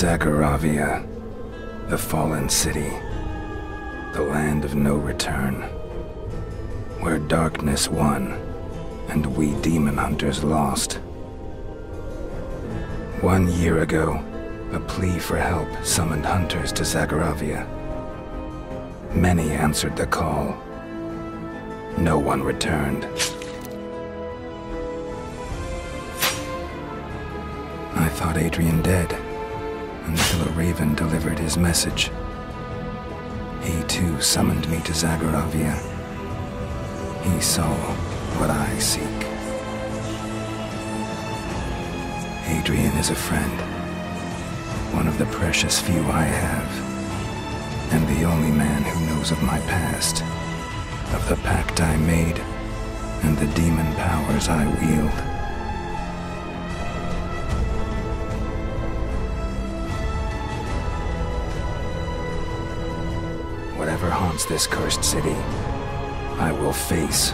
Zagoravia, the fallen city, the land of no return, where darkness won and we demon hunters lost. One year ago, a plea for help summoned hunters to Zagoravia. Many answered the call. No one returned. I thought Adrian dead, until a raven delivered his message. He too summoned me to Zagoravia. He saw what I seek. Adrian is a friend. One of the precious few I have. And the only man who knows of my past. Of the pact I made. And the demon powers I wield. This cursed city, I will face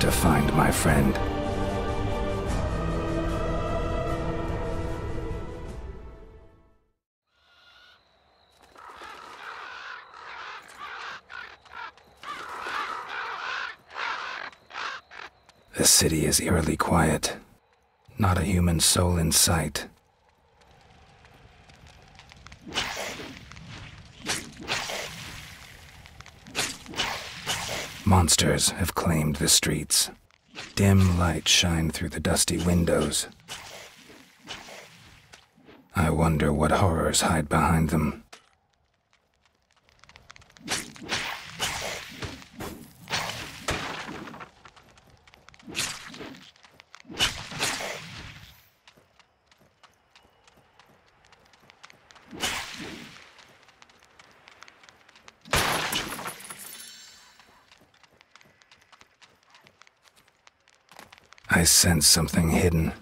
to find my friend. The city is eerily quiet. Not a human soul in sight. Monsters have claimed the streets. Dim lights shine through the dusty windows. I wonder what horrors hide behind them. Sense something hidden.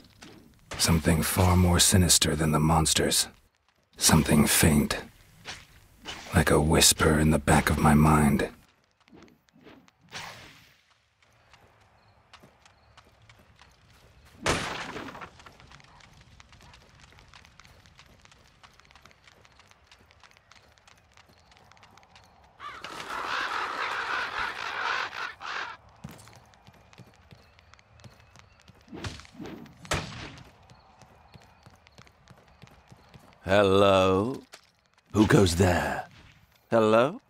Something far more sinister than the monsters. Something faint. Like a whisper in the back of my mind. Hello? Who goes there? Hello?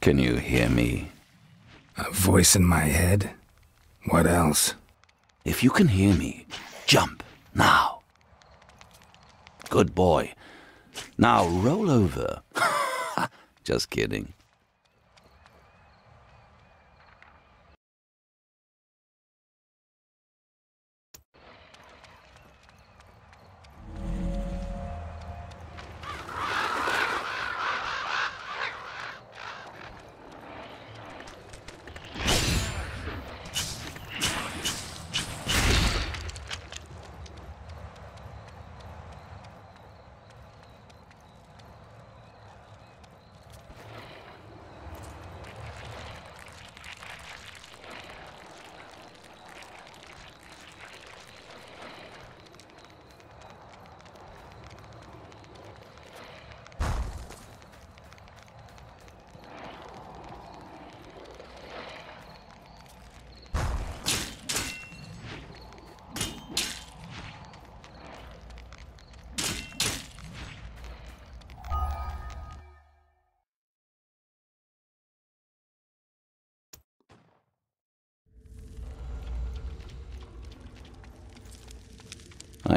Can you hear me? A voice in my head? What else? If you can hear me, jump now. Good boy. Now roll over. Just kidding.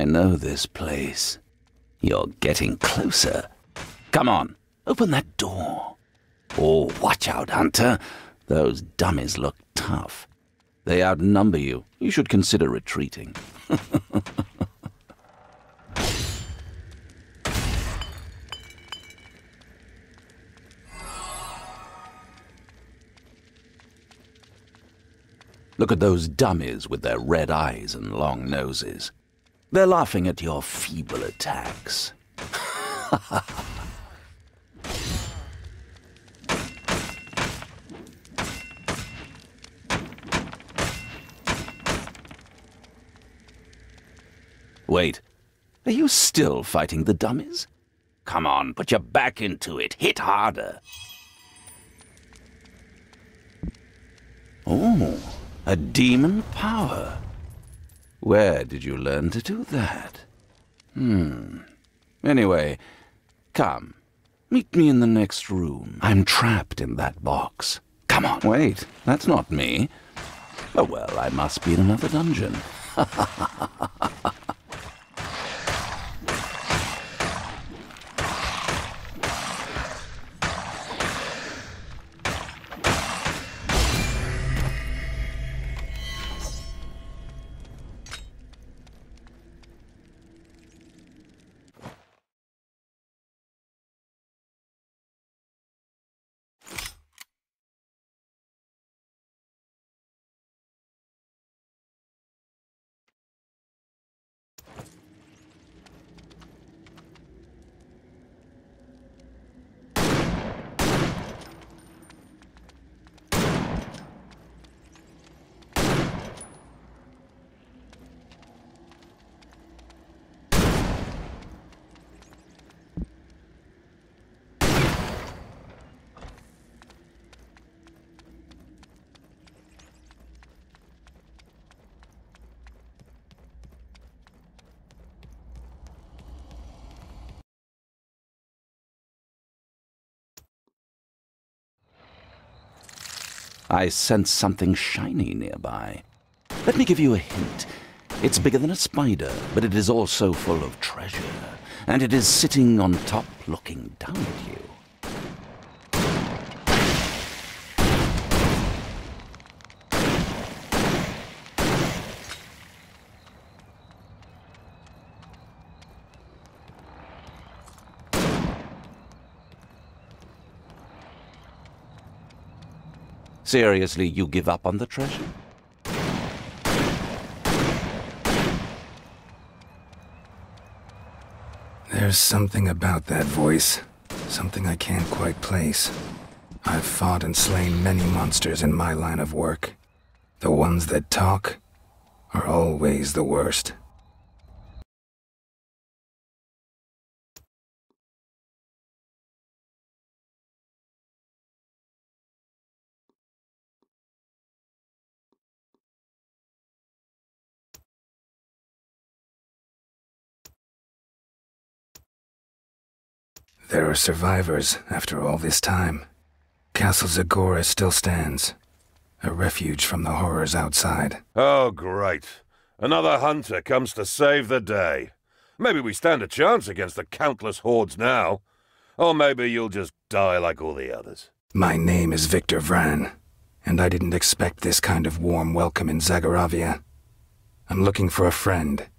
I know this place. You're getting closer. Come on, open that door. Oh, watch out, Hunter. Those dummies look tough. They outnumber you. You should consider retreating. Look at those dummies with their red eyes and long noses. They're laughing at your feeble attacks. Wait, are you still fighting the dummies? Come on, put your back into it. Hit harder. Oh, a demon power. Where did you learn to do that? Hmm. Anyway, come. Meet me in the next room. I'm trapped in that box. Come on. Wait, that's not me. Oh well, I must be in another dungeon. I sense something shiny nearby. Let me give you a hint. It's bigger than a spider, but it is also full of treasure, and it is sitting on top looking down at you. Seriously, you give up on the treasure? There's something about that voice. Something I can't quite place. I've fought and slain many monsters in my line of work. The ones that talk are always the worst. There are survivors after all this time. Castle Zagora still stands. A refuge from the horrors outside. Oh, great. Another hunter comes to save the day. Maybe we stand a chance against the countless hordes now. Or maybe you'll just die like all the others. My name is Victor Vran, and I didn't expect this kind of warm welcome in Zagoravia. I'm looking for a friend.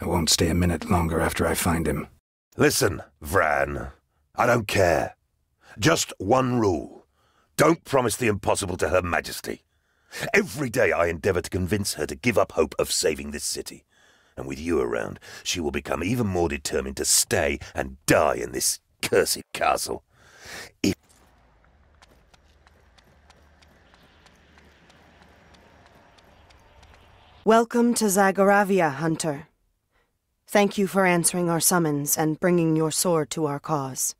I won't stay a minute longer after I find him. Listen, Vran. I don't care. Just one rule. Don't promise the impossible to Her Majesty. Every day I endeavour to convince her to give up hope of saving this city. And with you around, she will become even more determined to stay and die in this cursed castle. If Welcome to Zagoravia, Hunter. Thank you for answering our summons and bringing your sword to our cause.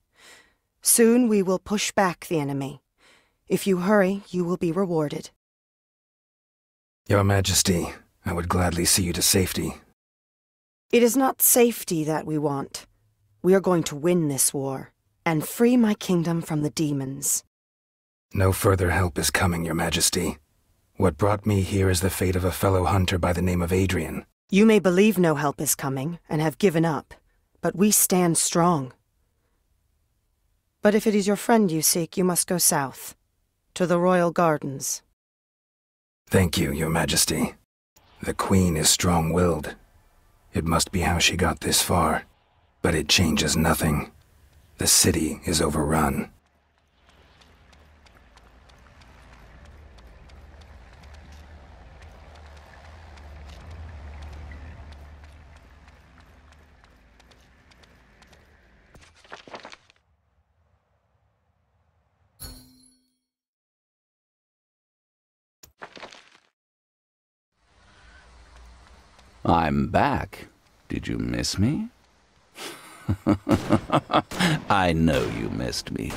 Soon we will push back the enemy. If you hurry, you will be rewarded. Your Majesty, I would gladly see you to safety. It is not safety that we want. We are going to win this war, and free my kingdom from the demons. No further help is coming, Your Majesty. What brought me here is the fate of a fellow hunter by the name of Adrian. You may believe no help is coming, and have given up, but we stand strong. But if it is your friend you seek, you must go south. To the Royal Gardens. Thank you, Your Majesty. The Queen is strong-willed. It must be how she got this far. But it changes nothing. The city is overrun. I'm back. Did you miss me? I know you missed me.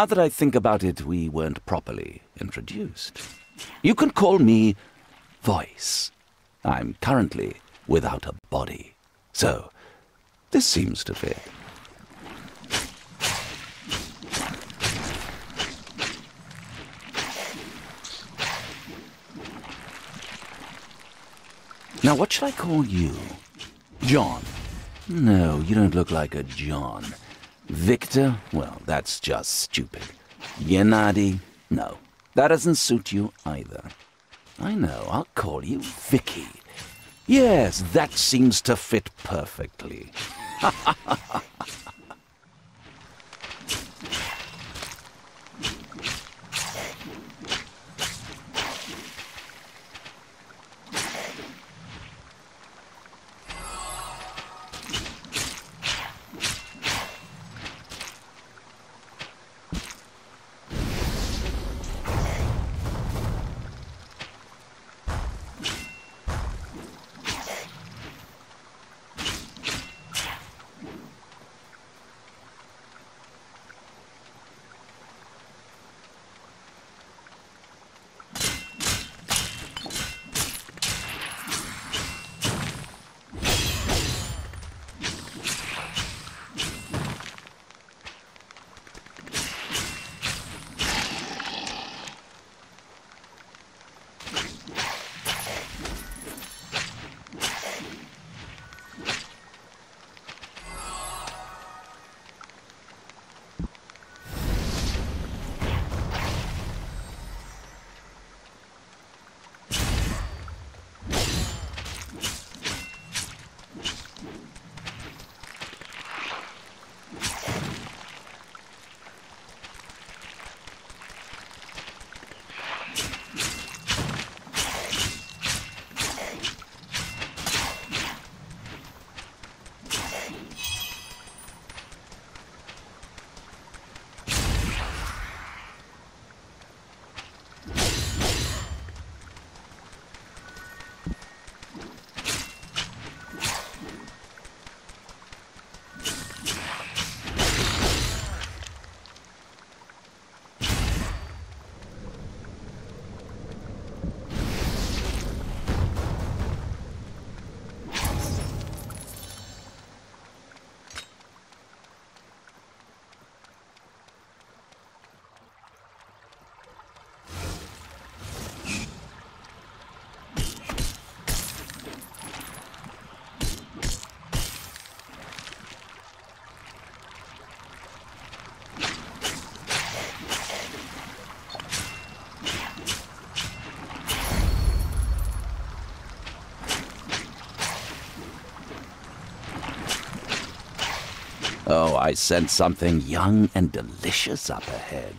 Now that I think about it, we weren't properly introduced. You can call me Voice. I'm currently without a body. So, this seems to fit. Now, what should I call you? John? No, you don't look like a John. Victor? Well, that's just stupid. Gennady? No, that doesn't suit you either. I know, I'll call you Vicky. Yes, that seems to fit perfectly. I sense something young and delicious up ahead.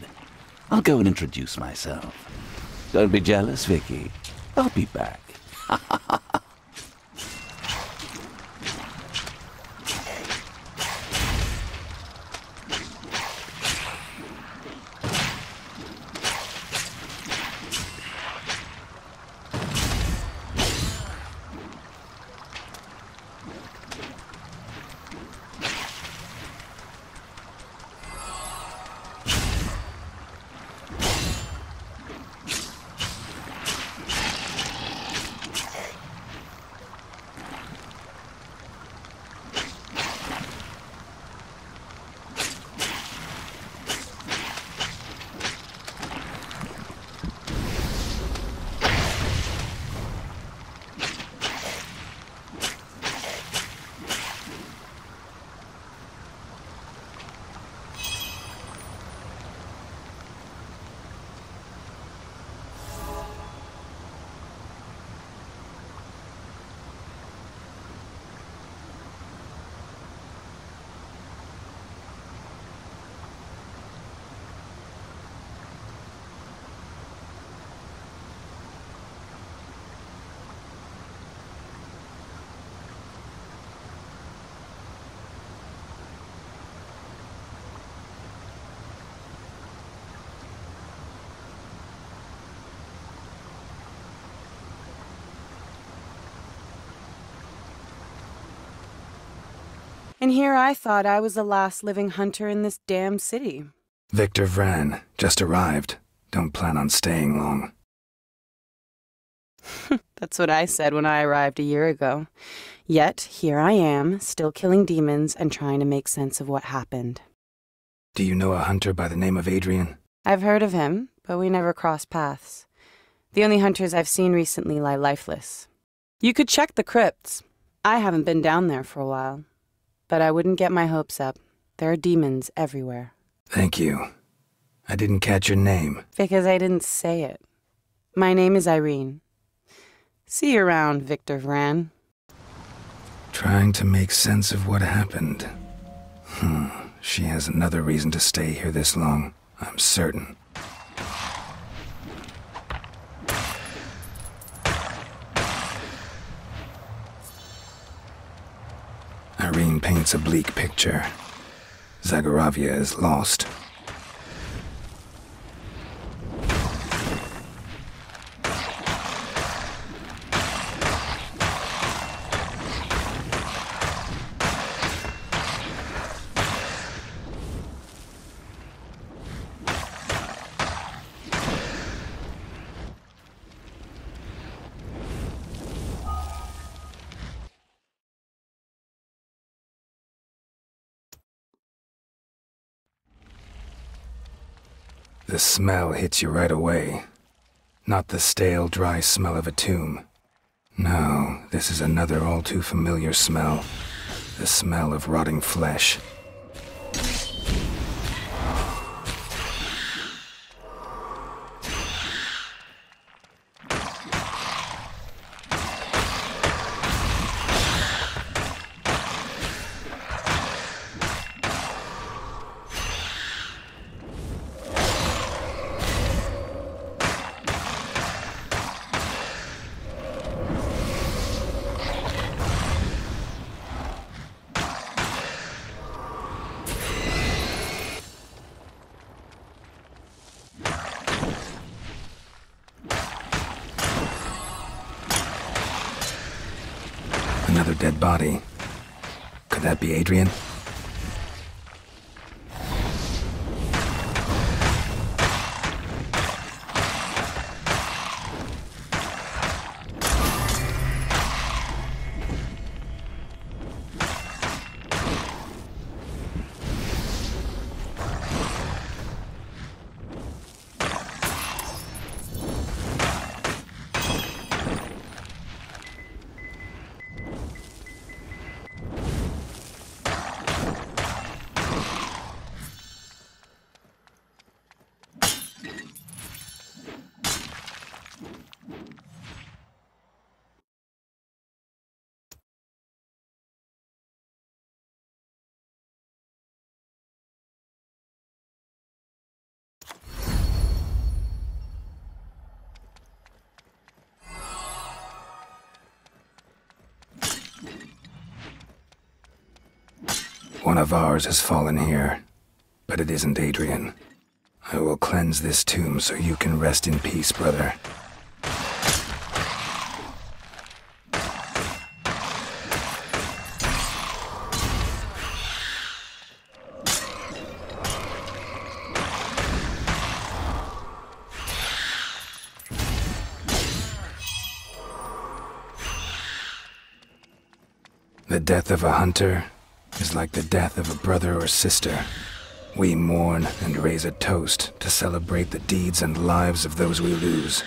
I'll go and introduce myself. Don't be jealous, Vicky. I'll be back. And here I thought I was the last living hunter in this damn city. Victor Vran, just arrived. Don't plan on staying long. That's what I said when I arrived a year ago. Yet, here I am, still killing demons and trying to make sense of what happened. Do you know a hunter by the name of Adrian? I've heard of him, but we never crossed paths. The only hunters I've seen recently lie lifeless. You could check the crypts. I haven't been down there for a while. But I wouldn't get my hopes up. There are demons everywhere. Thank you. I didn't catch your name. Because I didn't say it. My name is Irene. See you around, Victor Vran. Trying to make sense of what happened. Hmm, she has another reason to stay here this long, I'm certain. Irene paints a bleak picture. Zagoravia is lost. The smell hits you right away. Not the stale, dry smell of a tomb. No, this is another all too familiar smell. The smell of rotting flesh. One of ours has fallen here, but it isn't Adrian. I will cleanse this tomb so you can rest in peace, brother. The death of a hunter is like the death of a brother or sister. We mourn and raise a toast to celebrate the deeds and lives of those we lose.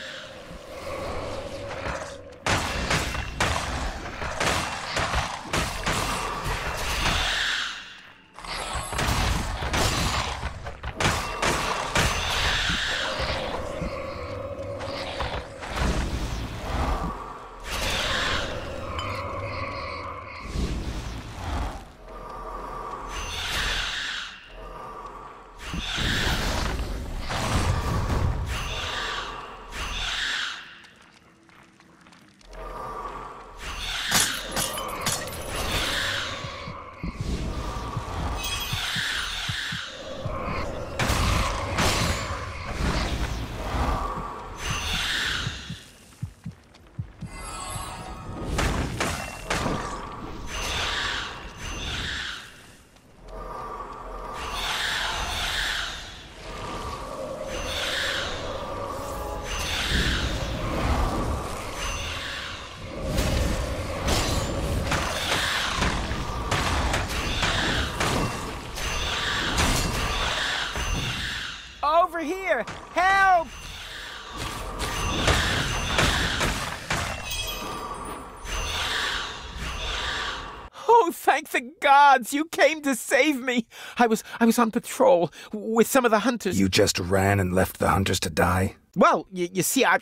Came to save me. I was I was on patrol with some of the hunters. You just ran and left the hunters to die? Well, you, you see, I,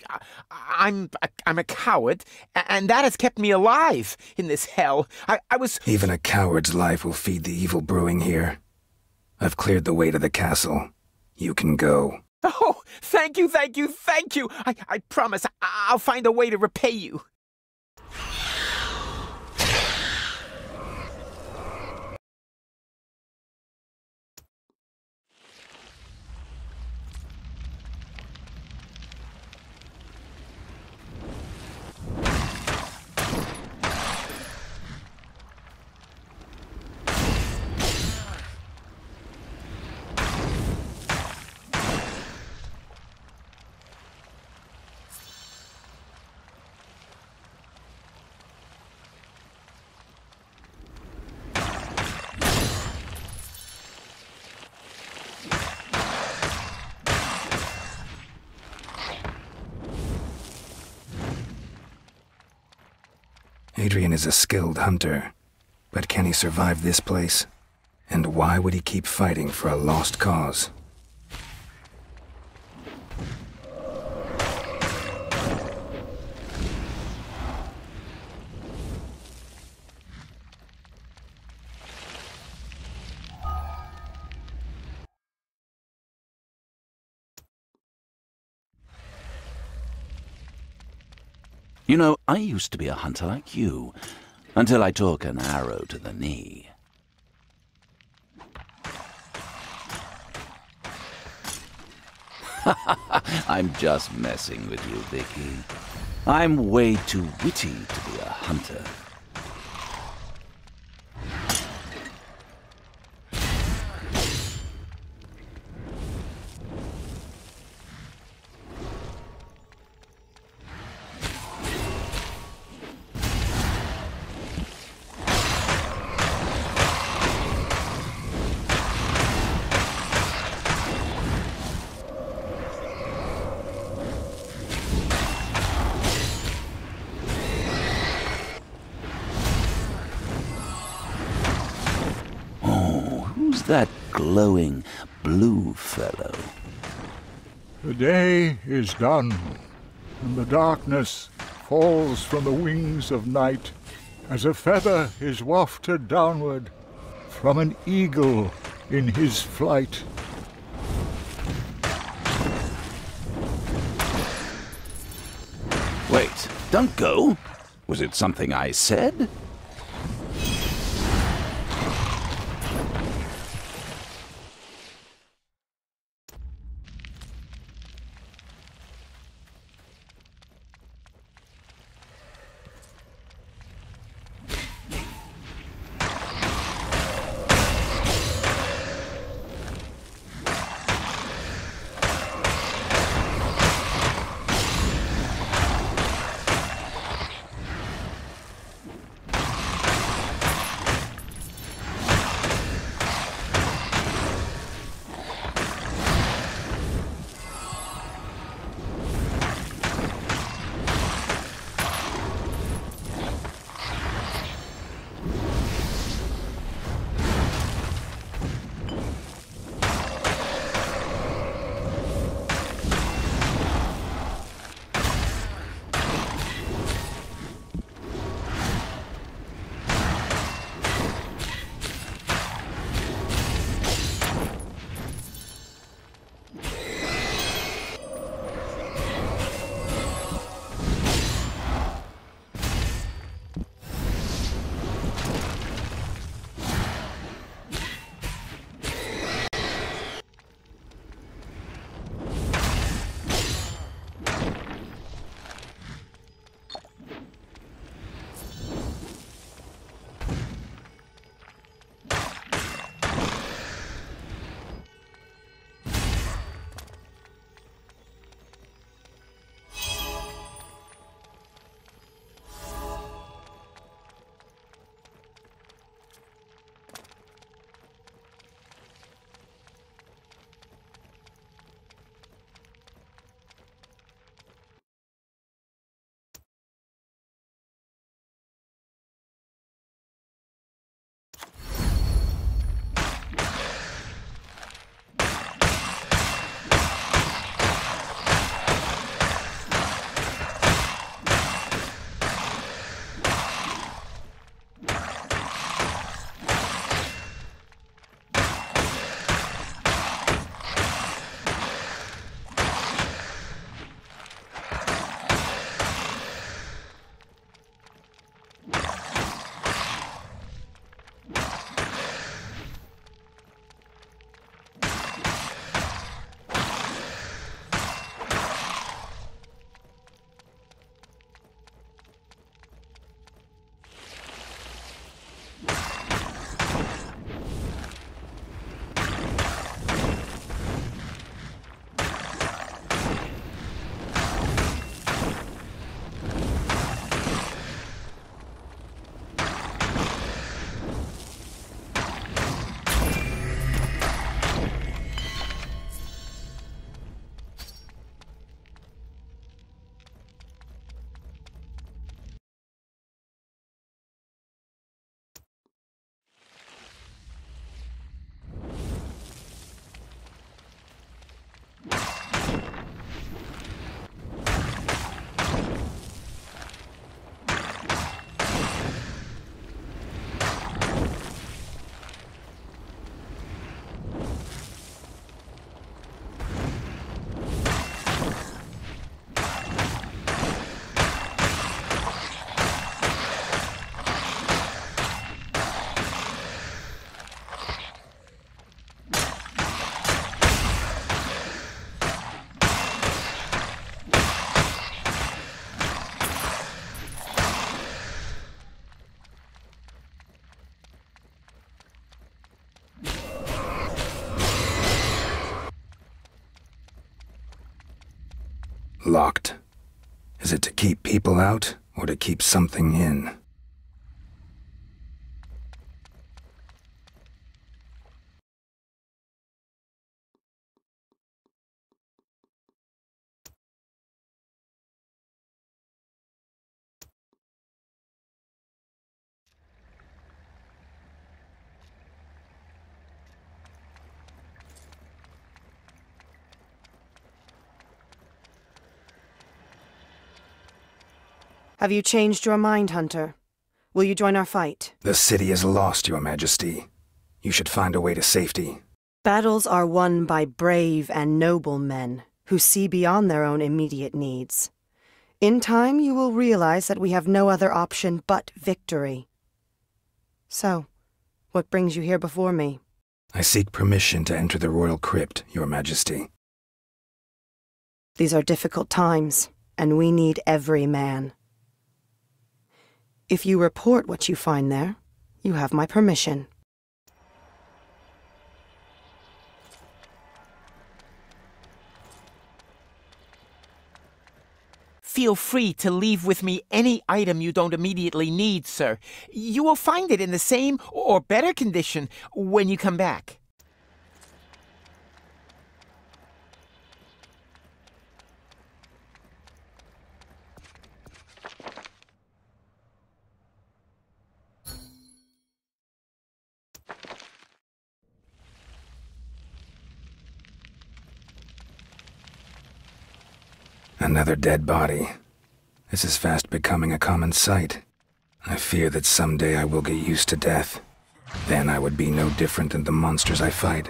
I, am i I'm a coward, and that has kept me alive in this hell. I, I was. Even a coward's life will feed the evil brewing here. I've cleared the way to the castle. You can go. Oh, thank you, thank you, thank you. I, I promise I'll find a way to repay you. Adrian is a skilled hunter, but can he survive this place? And why would he keep fighting for a lost cause? You know, I used to be a hunter like you, until I took an arrow to the knee. I'm just messing with you, Vicky. I'm way too witty to be a hunter. That glowing blue fellow? The day is done, and the darkness falls from the wings of night as a feather is wafted downward from an eagle in his flight. Wait, don't go. Was it something I said? Is it to keep people out, or to keep something in? Have you changed your mind, Hunter? Will you join our fight? The city is lost, Your Majesty. You should find a way to safety. Battles are won by brave and noble men who see beyond their own immediate needs. In time, you will realize that we have no other option but victory. So, what brings you here before me? I seek permission to enter the royal crypt, Your Majesty. These are difficult times, and we need every man. If you report what you find there, you have my permission. Feel free to leave with me any item you don't immediately need, sir. You will find it in the same or better condition when you come back. Another dead body. This is fast becoming a common sight. I fear that someday I will get used to death. Then I would be no different than the monsters I fight.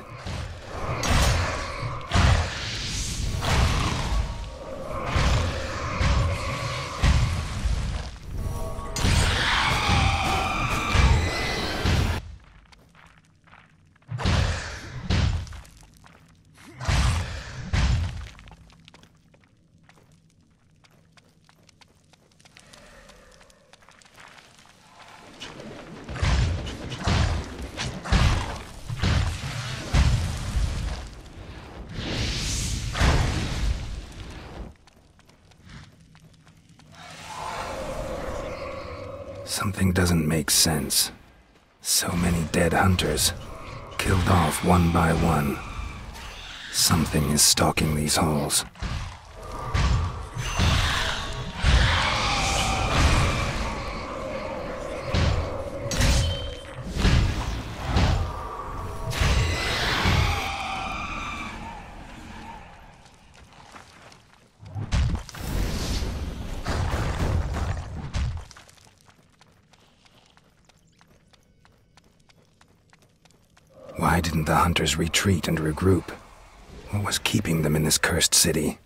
Something doesn't make sense. So many dead hunters, killed off one by one. Something is stalking these halls. Retreat and regroup? What was keeping them in this cursed city?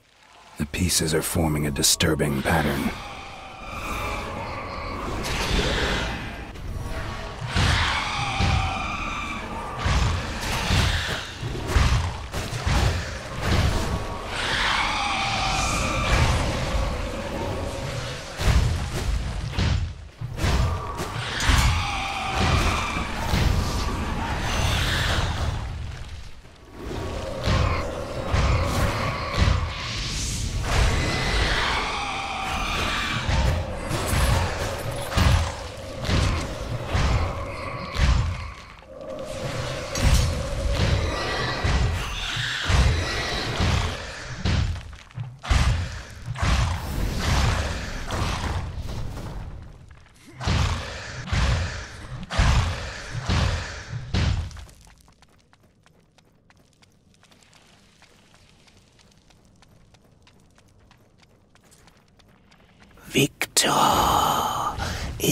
The pieces are forming a disturbing pattern.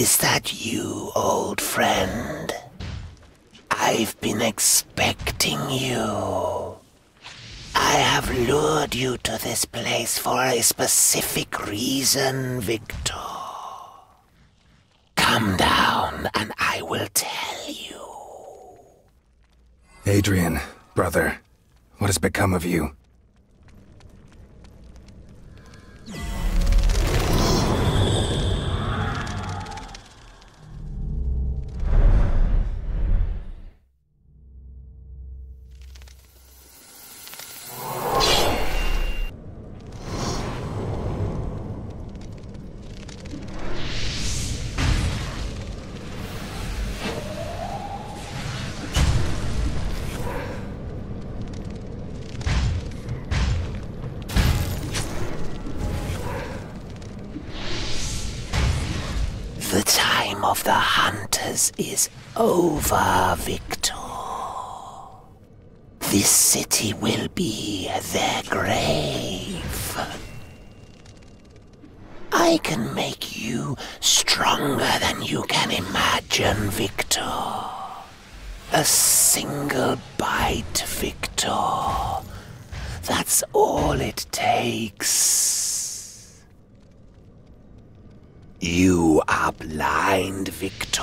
Is that you, old friend? I've been expecting you. I have lured you to this place for a specific reason, Victor. Come down and I will tell you. Adrian, brother, what has become of you? The hunters is over, Victor. This city will be their grave. I can make you stronger than you can imagine, Victor. A single bite, Victor. That's all it takes. You are blind, Victor.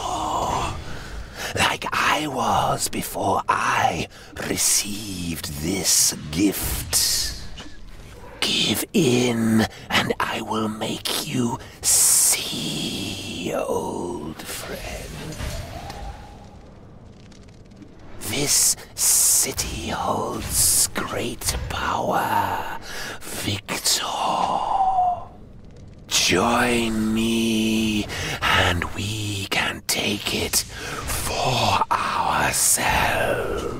Like I was before I received this gift. Give in, and I will make you see, old friend. This city holds great power, Victor. Join me, and we can take it for ourselves.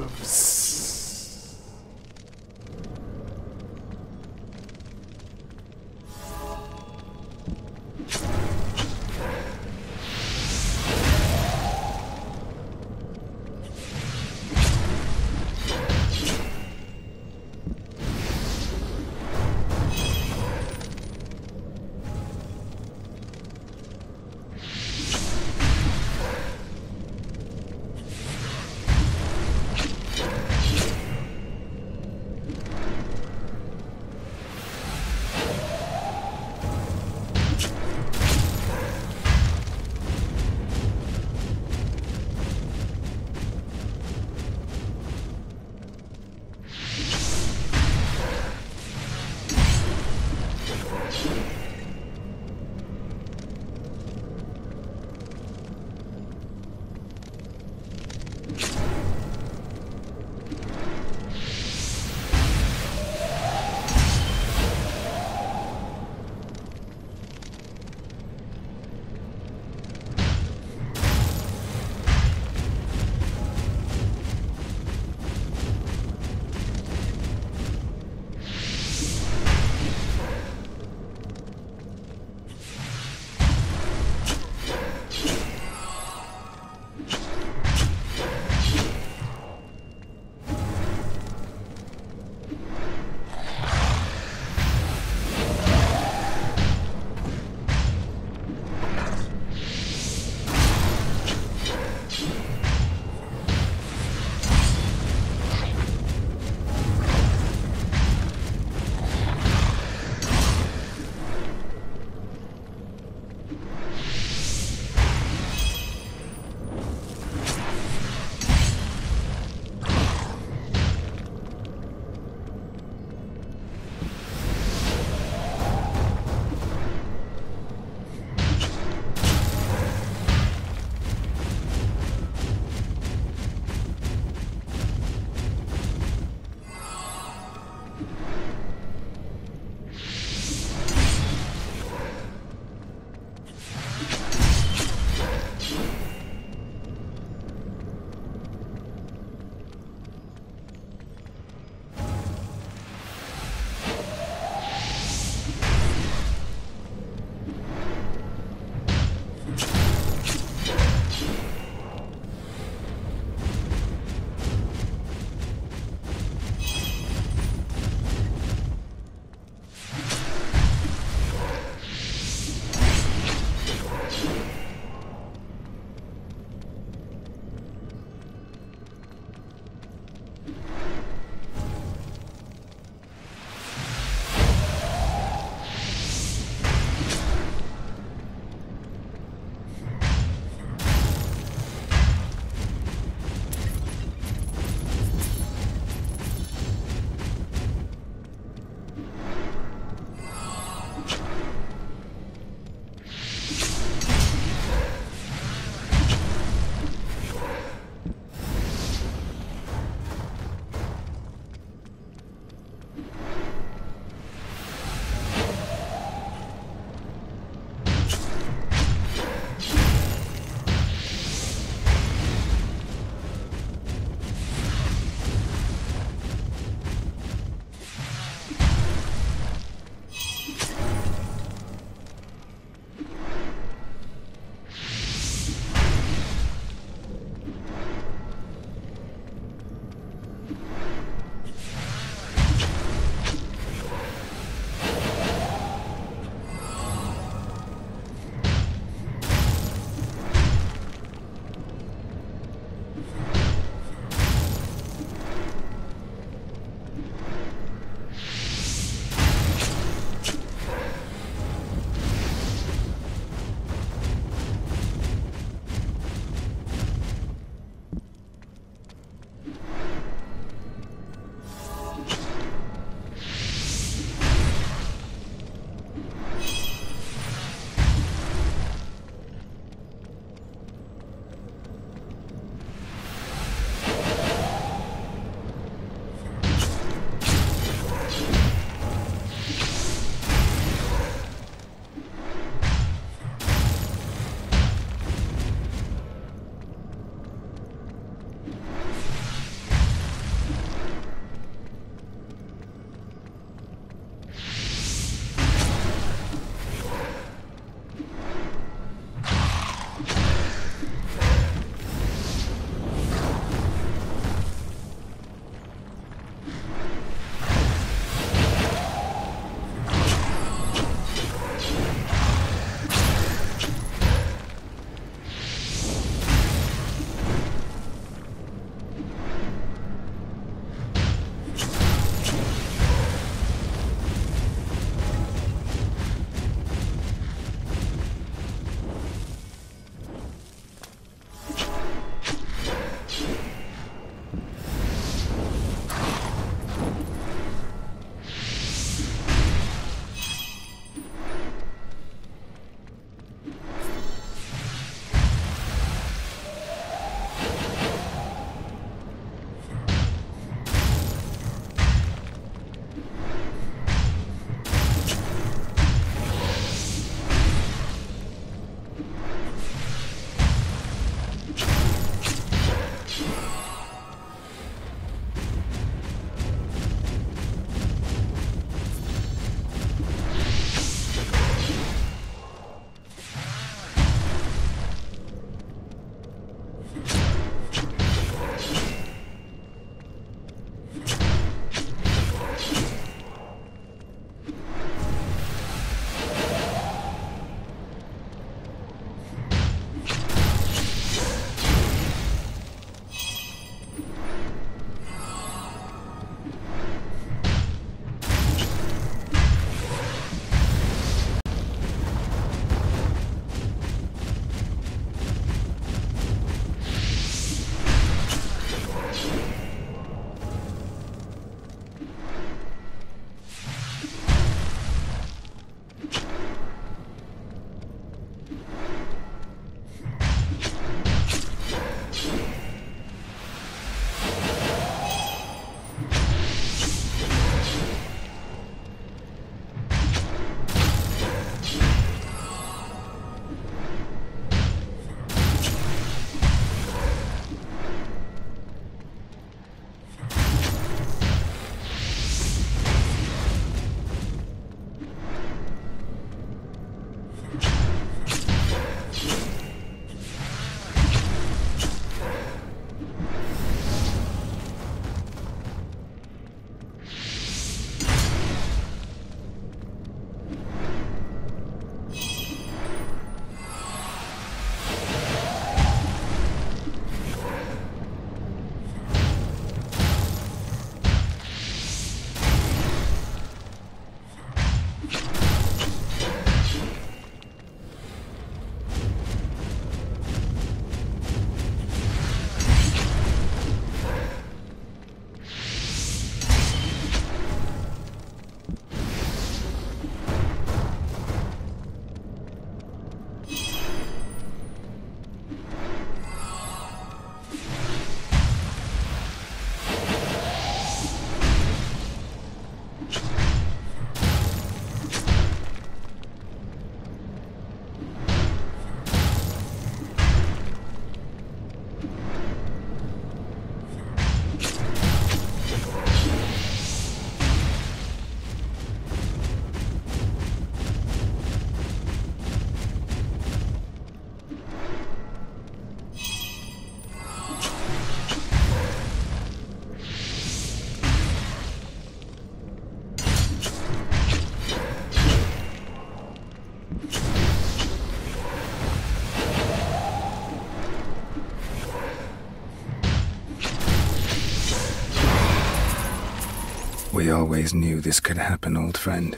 Always knew this could happen, old friend.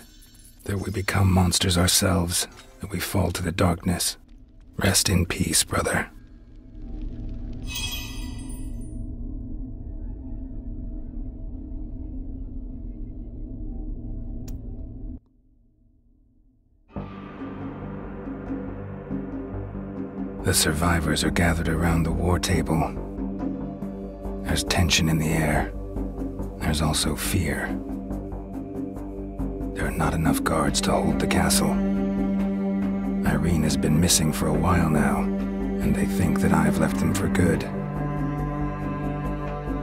That we become monsters ourselves, that we fall to the darkness. Rest in peace, brother. The survivors are gathered around the war table. There's tension in the air. There's also fear. There are not enough guards to hold the castle. Irene has been missing for a while now, and they think that I've left them for good.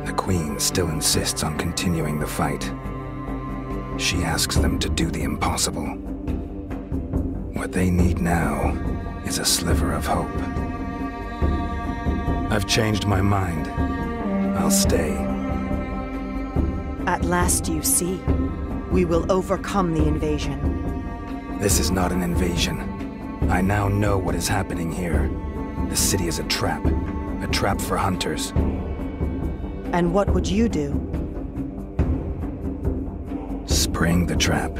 The Queen still insists on continuing the fight. She asks them to do the impossible. What they need now is a sliver of hope. I've changed my mind. I'll stay. At last you see. We will overcome the invasion. This is not an invasion. I now know what is happening here. The city is a trap. A trap for hunters. And what would you do? Spring the trap.